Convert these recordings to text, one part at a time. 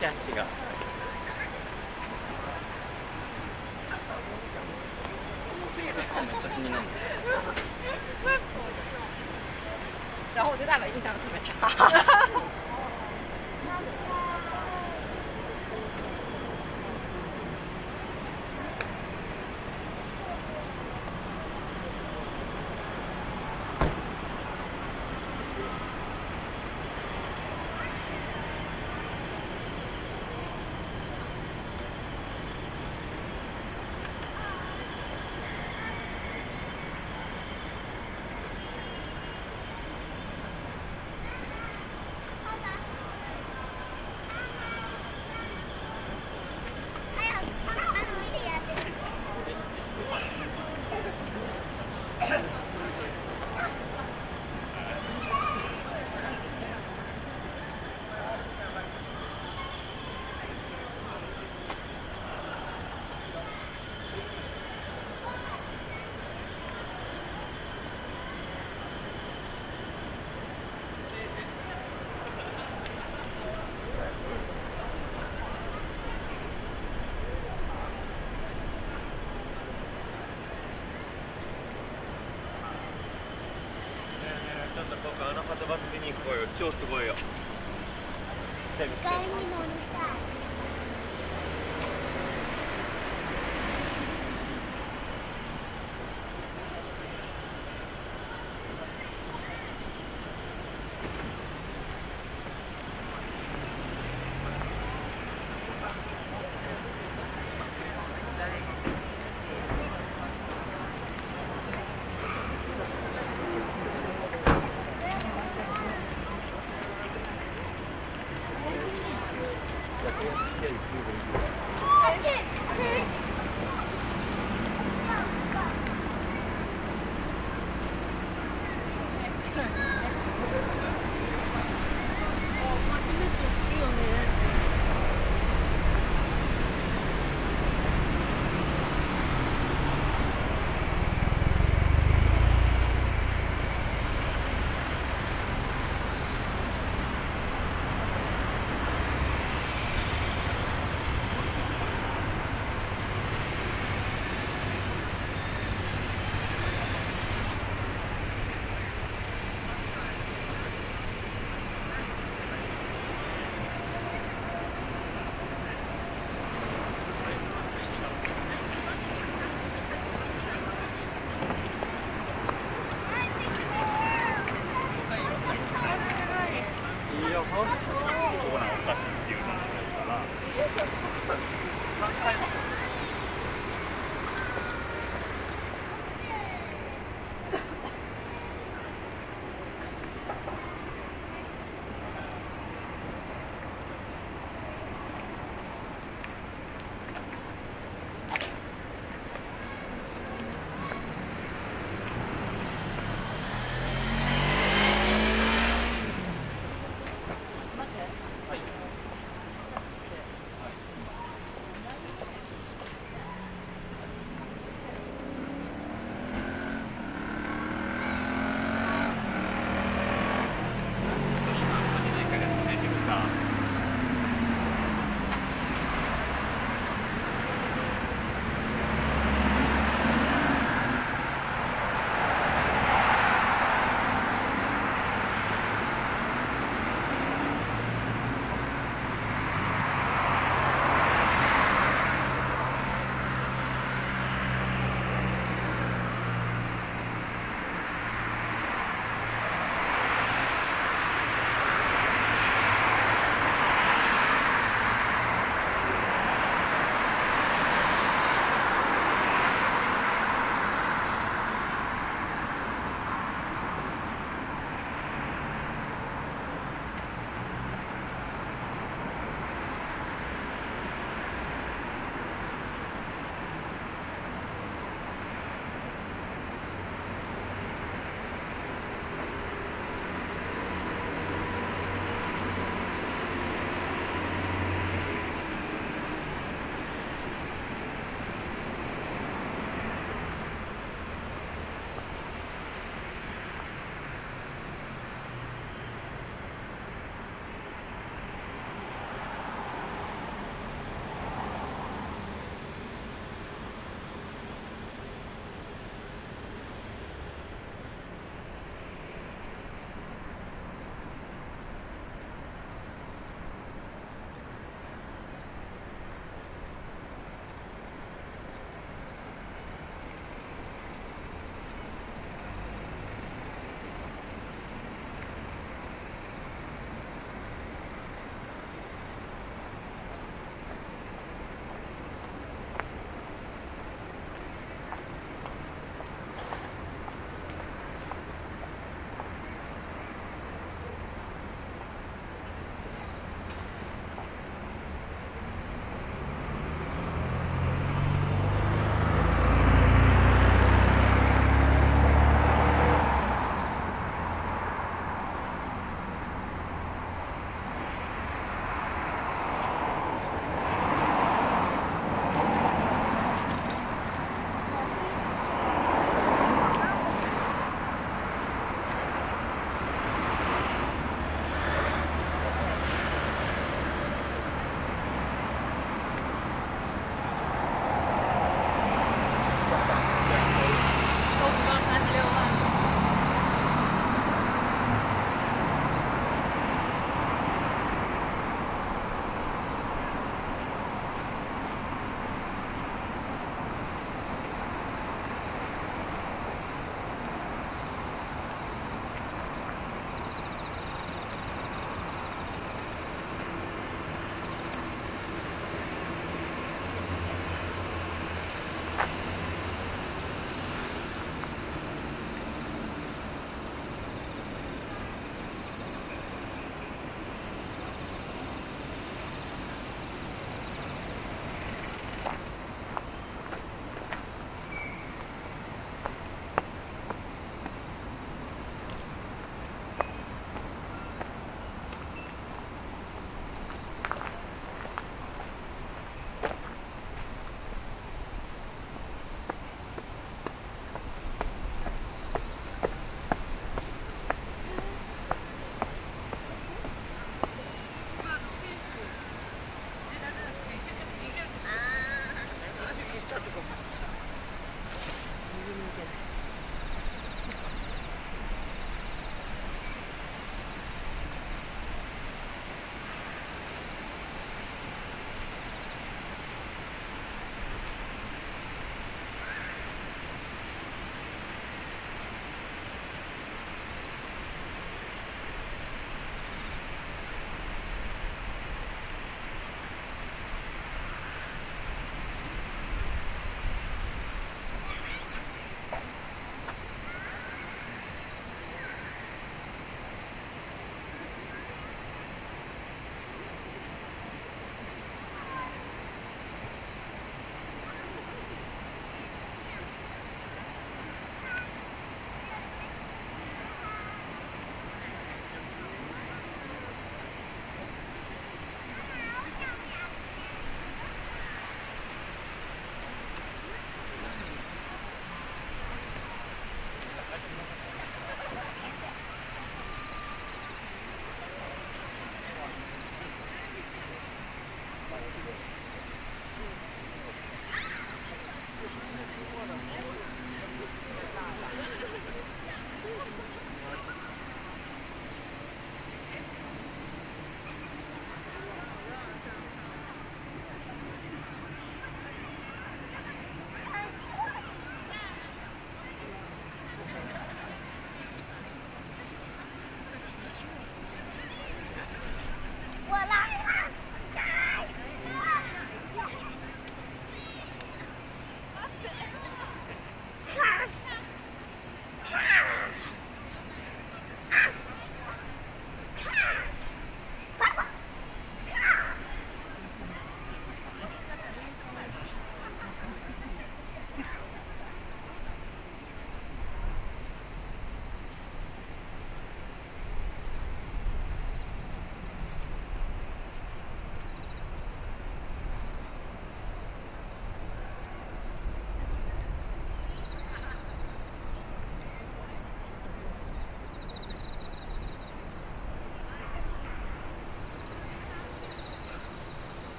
キャッチが。バス見に行こうよ超すごいよ。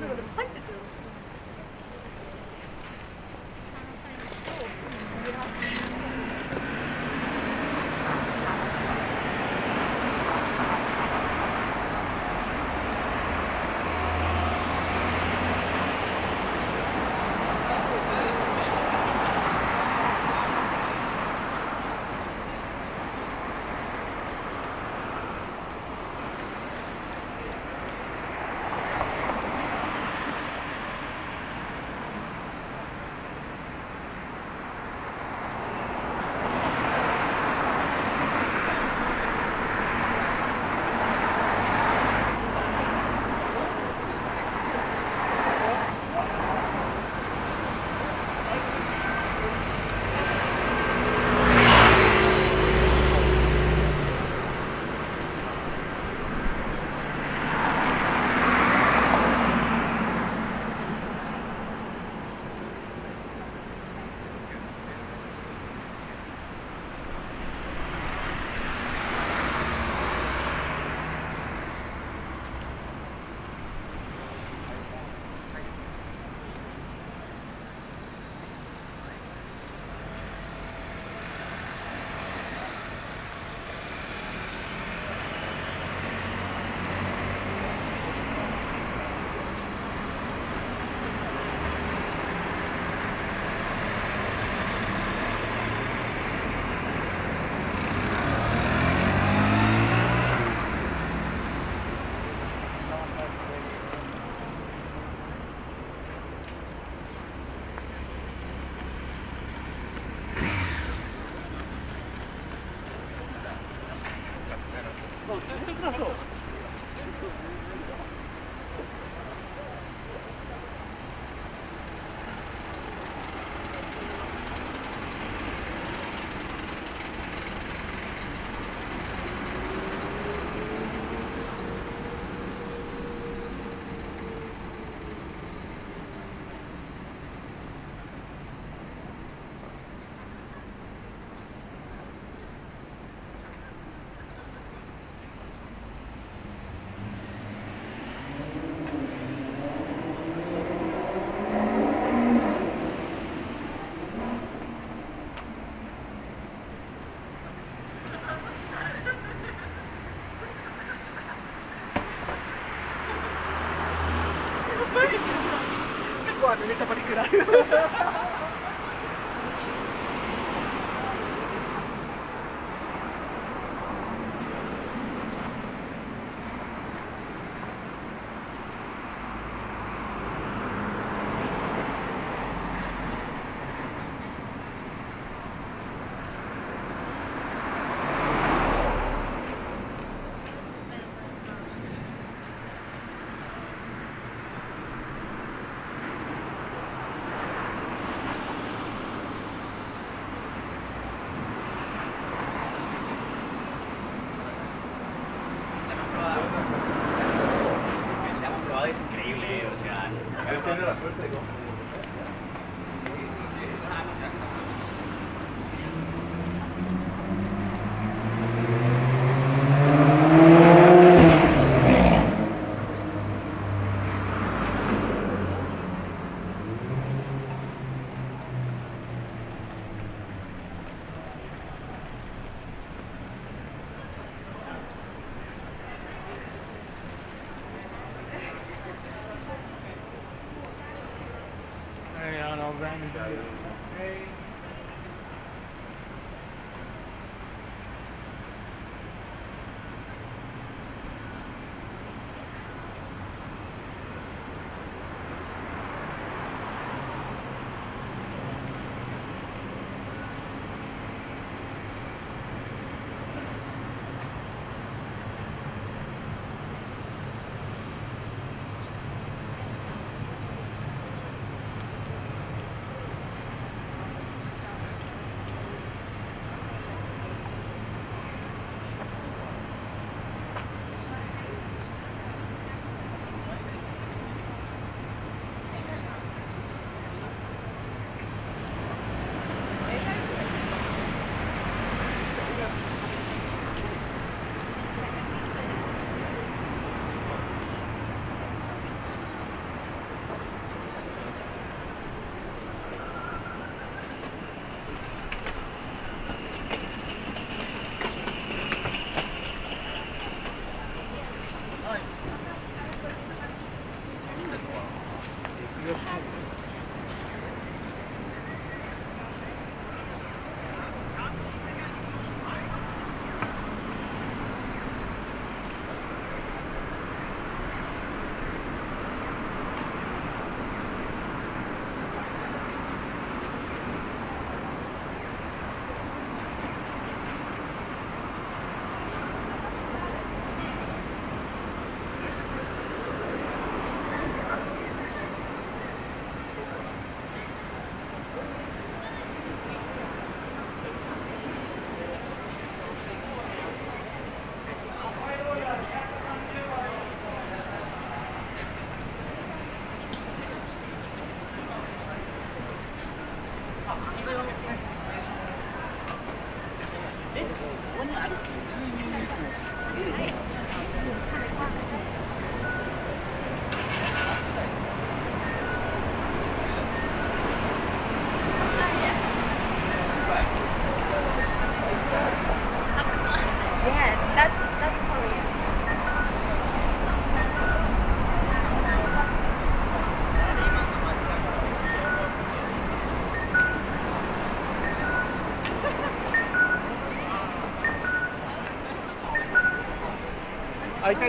What ネタバレくらい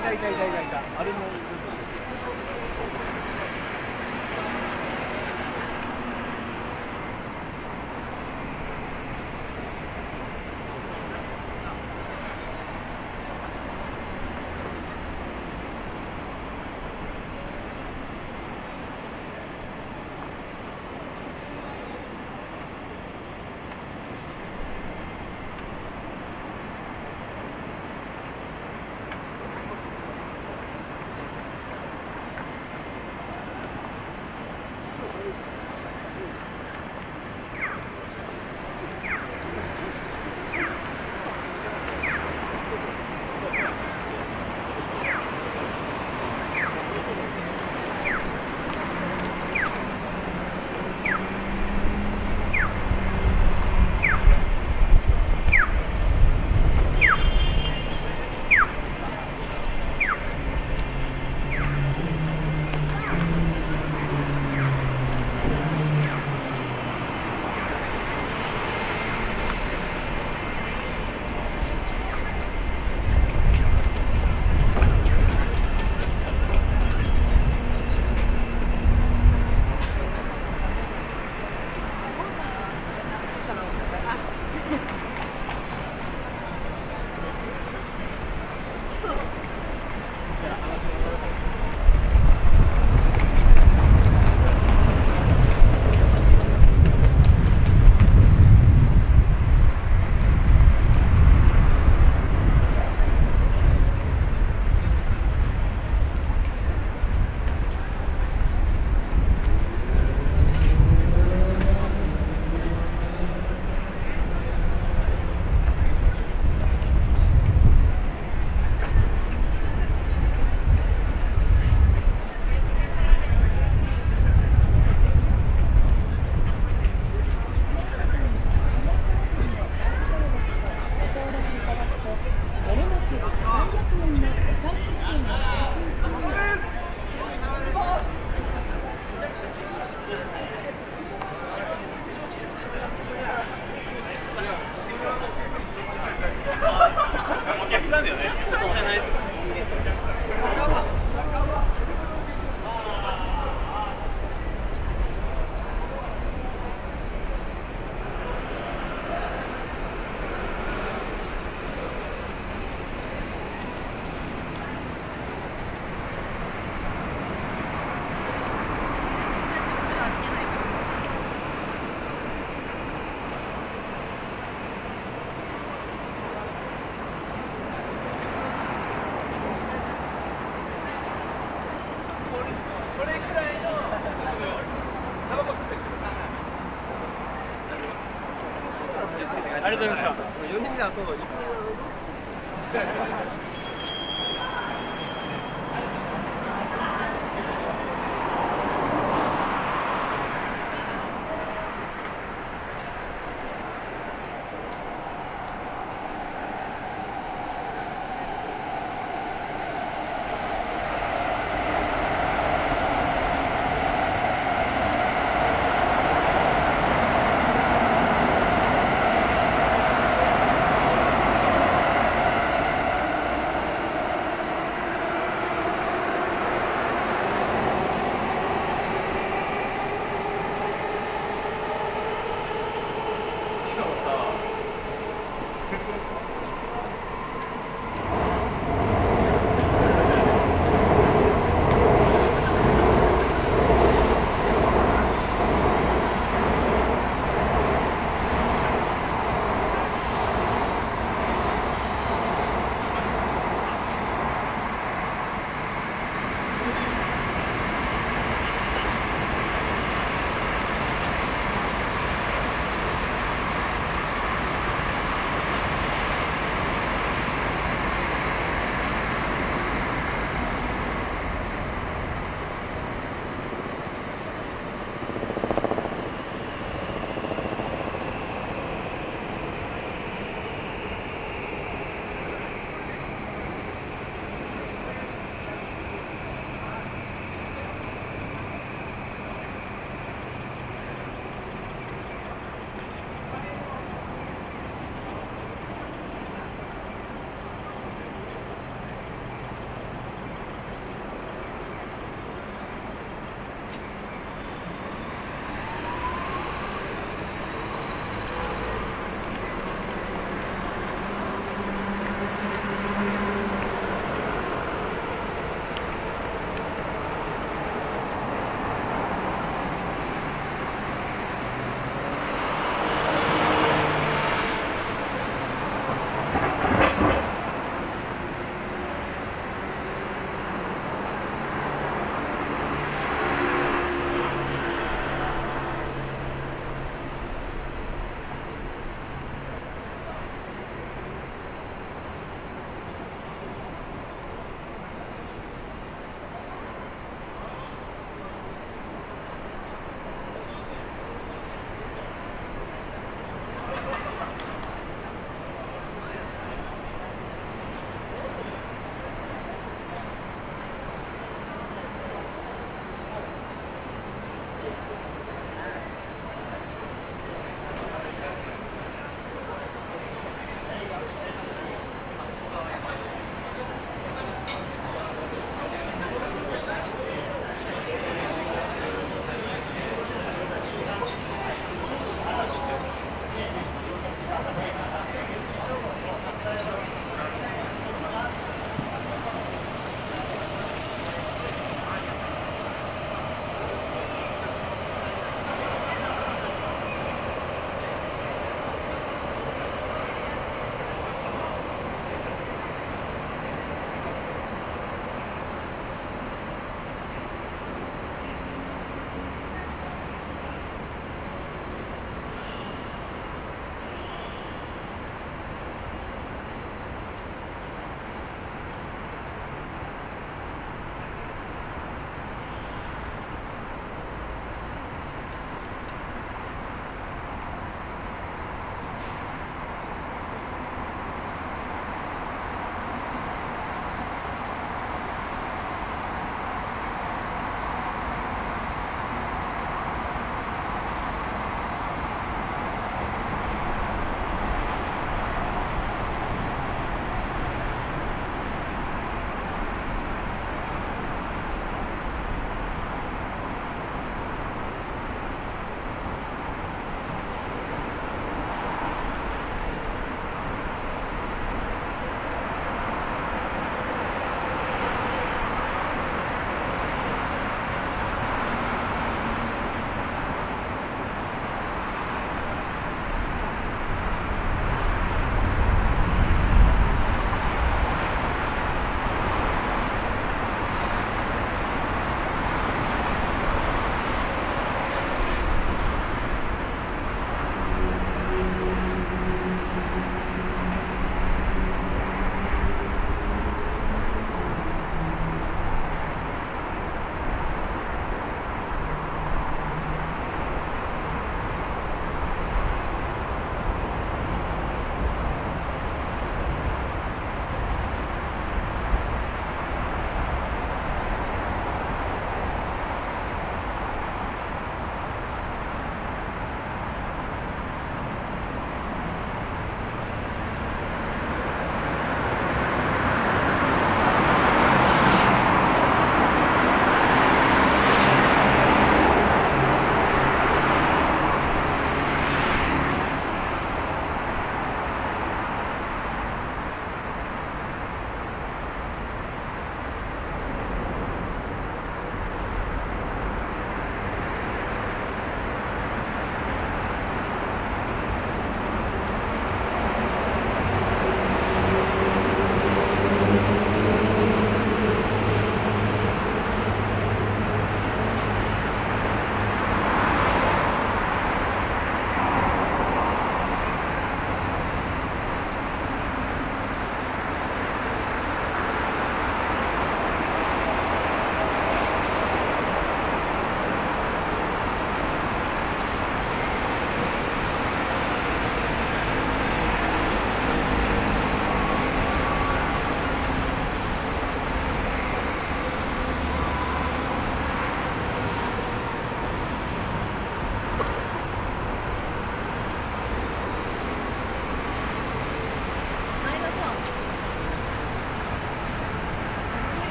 痛い痛い痛い痛いりがとうございました。